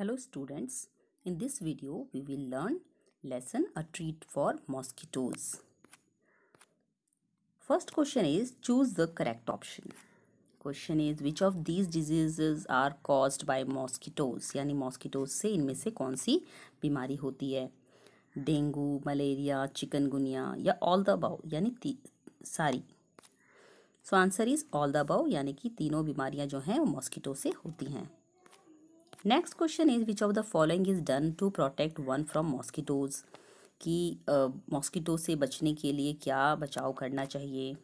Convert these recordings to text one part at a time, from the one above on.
Hello students, in this video we will learn lesson a treat for mosquitoes. First question is choose the correct option. Question is which of these diseases are caused by mosquitoes यानी mosquitoes से इनमें से कौन सी बीमारी होती है dengue malaria chikungunya या ऑल द अबाउ यानी सारी so answer is all the above यानी कि तीनों बीमारियाँ जो हैं वो मॉस्किटो से होती हैं next question is which of the following is done to protect one from mosquitoes कि मॉस्किटो से बचने के लिए क्या बचाव करना चाहिए?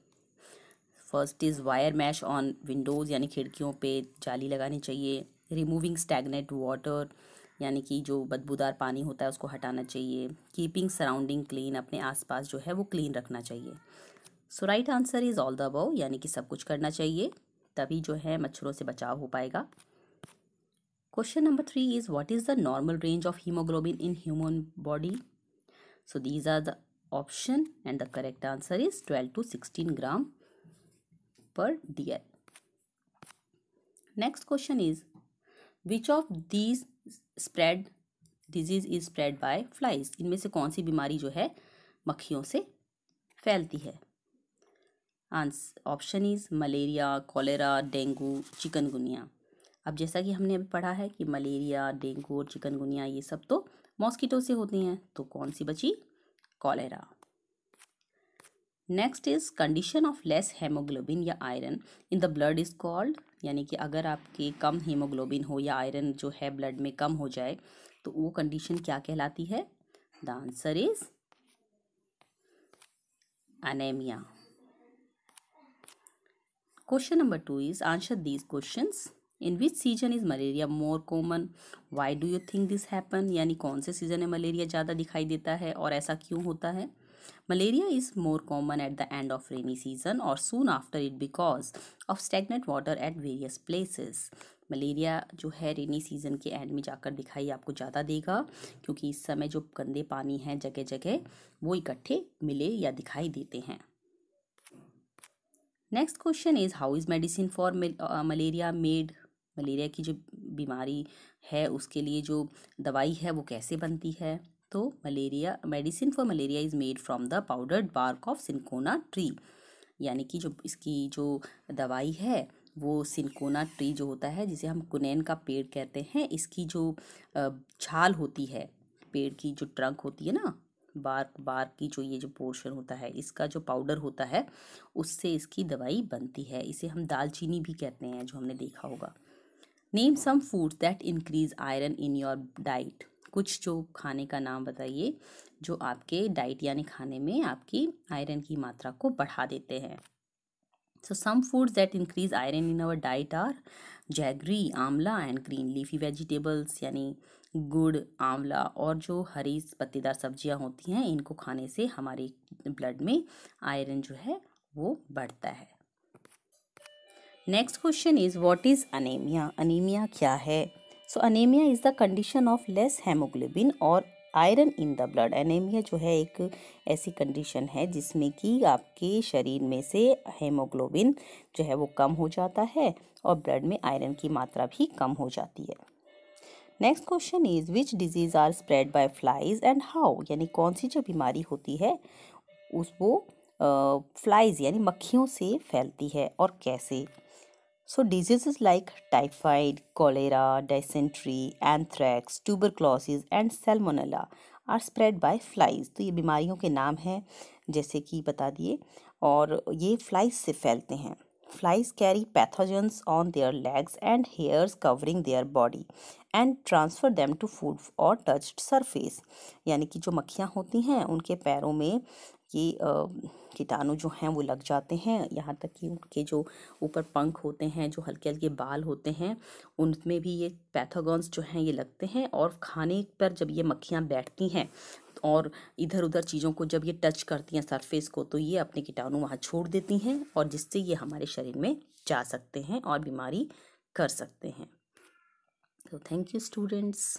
First is wire mesh on windows यानी खिड़कियों पे जाली लगानी चाहिए। रिमूविंग स्टैगनेट वाटर यानी कि जो बदबूदार पानी होता है, उसको हटाना चाहिए। कीपिंग सराउंडिंग क्लीन अपने आसपास जो है वो क्लीन रखना चाहिए। So right answer is all the above यानी कि सब कुछ करना चाहिए। तभी जो है मच्छरों से बचाव हो पाएगा। Question number three is what is the normal range of haemoglobin in human body so these are the option and the correct answer is twelve to sixteen gram per dL next question is which of these spread disease is spread by flies इनमें से कौन सी बीमारी जो है, मक्खियों से फैलती है? Option is malaria cholera dengue chikungunya अब जैसा कि हमने अभी पढ़ा है कि मलेरिया, डेंगू और चिकनगुनिया ये सब तो मॉस्किटो से होती हैं तो कौन सी बची? Cholera. Next is condition of less haemoglobin या iron in the blood is called यानी कि अगर आपके कम हीमोग्लोबिन हो या आयरन जो है ब्लड में कम हो जाए तो वो कंडीशन क्या कहलाती है? The answer is anemia. Question number 2 is, answer these questions. In which season is malaria more common why do you think this happen यानी कौन से सीज़न में मलेरिया ज़्यादा दिखाई देता है और ऐसा क्यों होता है? Malaria is more common at the end of rainy season और soon after it because of stagnant water at various places malaria जो है रेनी सीज़न के एंड में जाकर दिखाई आपको ज़्यादा देगा क्योंकि इस समय जो गंदे पानी हैं जगह जगह वो इकट्ठे मिले या दिखाई देते हैं। Next question is how is medicine for malaria made malaria की जो बीमारी है, उसके लिए जो दवाई है, वो कैसे बनती है? तो malaria, medicine for malaria is made from the powdered bark of cinchona tree. यानी कि जो इसकी जो दवाई है, वो सिंकोना ट्री जो होता है, जिसे हम कुनैन का पेड़ कहते हैं, इसकी जो छाल होती है, पेड़ की जो ट्रंक होती है ना, बार्क बार्क की जो ये जो पोर्शन होता है, इसका जो पाउडर होता है, उससे इसकी दवाई बनती है। इसे हम दालचीनी भी कहते हैं, जो हमने देखा होगा। Name some food that increase iron in your diet कुछ जो खाने का नाम बताइए, जो आपके डाइट यानी खाने में आपकी आयरन की मात्रा को बढ़ा देते हैं। So some foods that increase iron in our diet are jaggery amla and green leafy vegetables यानी गुड़ आंवला और जो हरी पत्तेदार सब्ज़ियाँ होती हैं, इनको खाने से हमारे ब्लड में आयरन जो है, वो बढ़ता है। Next question is what is anaemia anaemia क्या है? So anaemia is the condition of less haemoglobin और iron in the blood anaemia जो है एक ऐसी कंडीशन है जिसमें कि आपके शरीर में से हेमोग्लोबिन जो है वो कम हो जाता है और ब्लड में आयरन की मात्रा भी कम हो जाती है। Next question is which disease are spread by flies and how यानी कौन सी जो बीमारी होती है, उस वो फ्लाइज यानी मक्खियों से फैलती है और कैसे? So diseases like typhoid, cholera, dysentery, anthrax, tuberculosis and salmonella are spread by flies तो ये बीमारियों के नाम हैं जैसे कि बता दिए और ये फ्लाइज से फैलते हैं। Flies carry pathogens on their legs and hairs covering their body and transfer them to food और टच्ड सरफेस यानी कि जो मक्खियाँ होती हैं उनके पैरों में ये कीटाणु जो हैं वो लग जाते हैं। यहाँ तक कि उनके जो ऊपर पंख होते हैं, जो हल्के हल्के बाल होते हैं, उनमें भी ये पैथोगॉन्स जो हैं ये लगते हैं और खाने पर जब ये मक्खियाँ बैठती हैं और इधर उधर चीज़ों को जब ये टच करती हैं सरफेस को तो ये अपने कीटाणु वहाँ छोड़ देती हैं और जिससे ये हमारे शरीर में जा सकते हैं और बीमारी कर सकते हैं। तो थैंक यू स्टूडेंट्स।